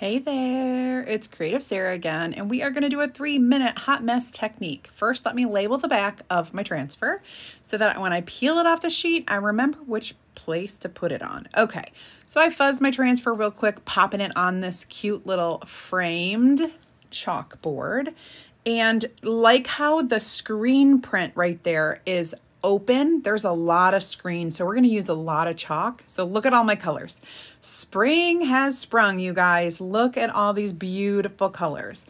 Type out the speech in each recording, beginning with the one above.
Hey there, it's Creative Sarah again, and we are going to do a three minute hot mess technique. First, let me label the back of my transfer so that when I peel it off the sheet, I remember which place to put it on. Okay, so I fuzzed my transfer real quick, popping it on this cute little framed chalkboard. And like how the screen print right there is open, there's a lot of screen, so we're going to use a lot of chalk. So look at all my colors. Spring has sprung, you guys. Look at all these beautiful colors.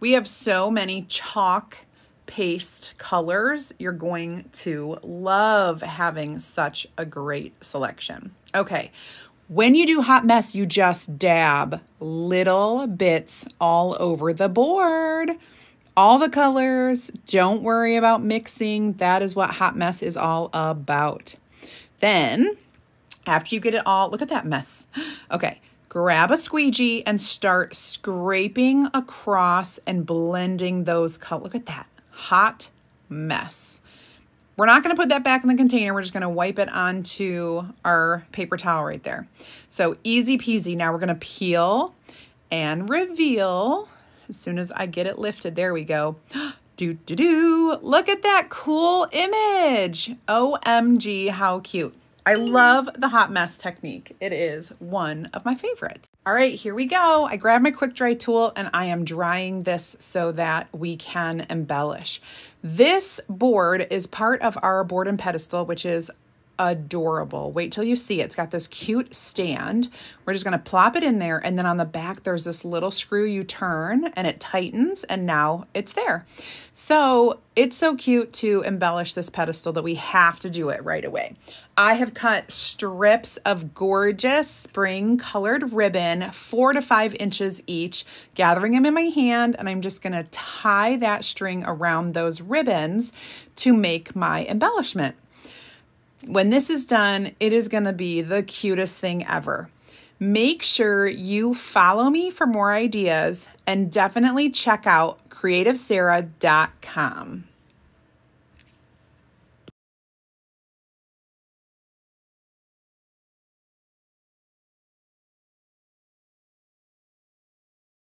We have so many chalk paste colors. You're going to love having such a great selection. Okay, when you do hot mess, you just dab little bits all over the board all the colors. Don't worry about mixing. That is what hot mess is all about. Then, after you get it all, look at that mess. Okay, grab a squeegee and start scraping across and blending those colors. Look at that hot mess. We're not going to put that back in the container. We're just going to wipe it onto our paper towel right there. So easy peasy. Now we're going to peel and reveal as soon as I get it lifted, there we go. do, do, do. Look at that cool image. OMG, how cute. I love the hot mess technique. It is one of my favorites. All right, here we go. I grabbed my quick dry tool and I am drying this so that we can embellish. This board is part of our board and pedestal, which is adorable. Wait till you see it. It's got this cute stand. We're just going to plop it in there. And then on the back, there's this little screw you turn and it tightens and now it's there. So it's so cute to embellish this pedestal that we have to do it right away. I have cut strips of gorgeous spring colored ribbon, four to five inches each, gathering them in my hand. And I'm just going to tie that string around those ribbons to make my embellishment. When this is done, it is going to be the cutest thing ever. Make sure you follow me for more ideas and definitely check out creativesarah.com.